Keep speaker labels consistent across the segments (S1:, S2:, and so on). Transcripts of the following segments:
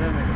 S1: So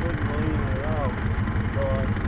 S1: Couldn't lean it out. So